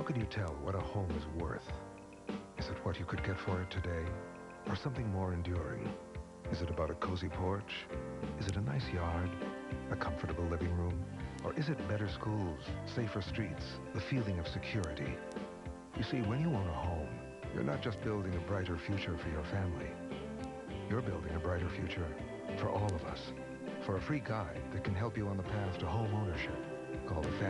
How can you tell what a home is worth? Is it what you could get for it today? Or something more enduring? Is it about a cozy porch? Is it a nice yard? A comfortable living room? Or is it better schools, safer streets, the feeling of security? You see, when you own a home, you're not just building a brighter future for your Fannie Mae. You're building a brighter future for all of us. For a free guide that can help you on the path to home ownership, call the family.